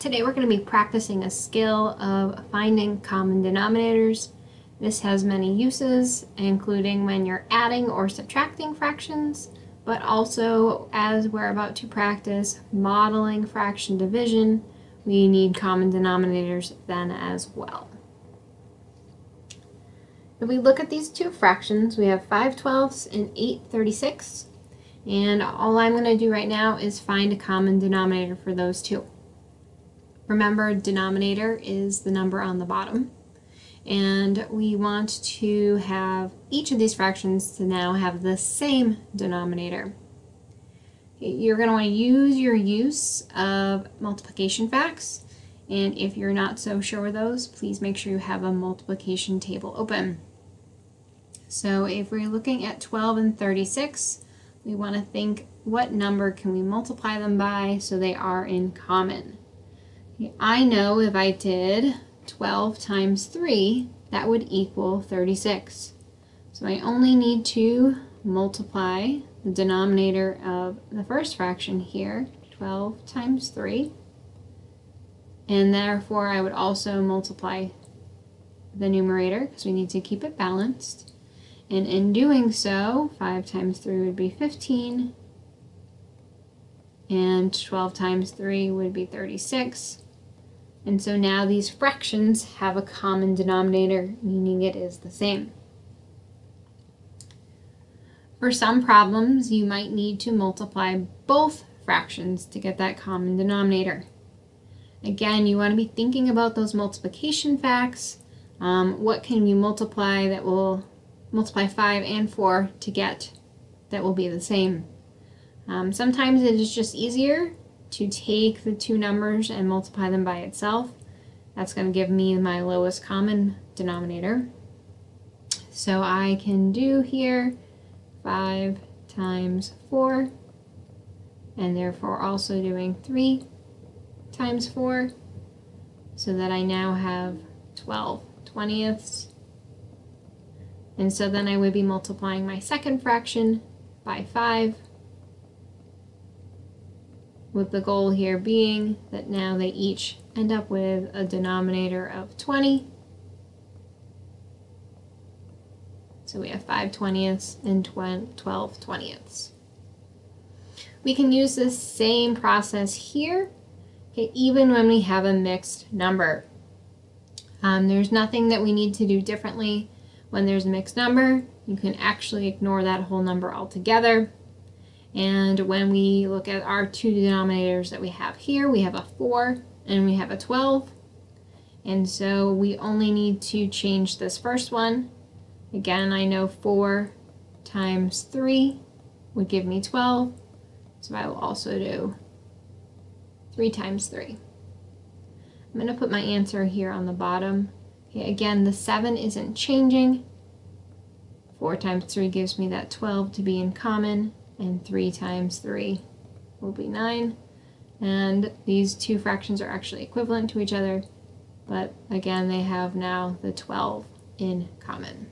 Today we're going to be practicing a skill of finding common denominators. This has many uses, including when you're adding or subtracting fractions, but also as we're about to practice modeling fraction division, we need common denominators then as well. If we look at these two fractions, we have 5 twelfths and 8 36. And all I'm going to do right now is find a common denominator for those two. Remember, denominator is the number on the bottom. And we want to have each of these fractions to now have the same denominator. You're going to want to use your use of multiplication facts. And if you're not so sure with those, please make sure you have a multiplication table open. So if we're looking at 12 and 36, we want to think what number can we multiply them by so they are in common. I know if I did 12 times 3, that would equal 36. So I only need to multiply the denominator of the first fraction here, 12 times 3, and therefore I would also multiply the numerator because we need to keep it balanced. And in doing so, 5 times 3 would be 15, and 12 times 3 would be 36. And so now these fractions have a common denominator, meaning it is the same. For some problems, you might need to multiply both fractions to get that common denominator. Again, you want to be thinking about those multiplication facts. Um, what can you multiply that will multiply 5 and 4 to get that will be the same. Um, sometimes it is just easier to take the two numbers and multiply them by itself. That's going to give me my lowest common denominator. So I can do here 5 times 4 and therefore also doing 3 times 4 so that I now have 12 twentieths and so then I would be multiplying my second fraction by 5, with the goal here being that now they each end up with a denominator of 20. So we have 5 twentieths and 12 twentieths. We can use the same process here, okay, even when we have a mixed number. Um, there's nothing that we need to do differently when there's a mixed number, you can actually ignore that whole number altogether. And when we look at our two denominators that we have here, we have a 4 and we have a 12. And so we only need to change this first one. Again, I know 4 times 3 would give me 12. So I will also do 3 times 3. I'm going to put my answer here on the bottom Okay, again, the 7 isn't changing. 4 times 3 gives me that 12 to be in common, and 3 times 3 will be 9. And these two fractions are actually equivalent to each other, but again, they have now the 12 in common.